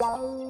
Bye.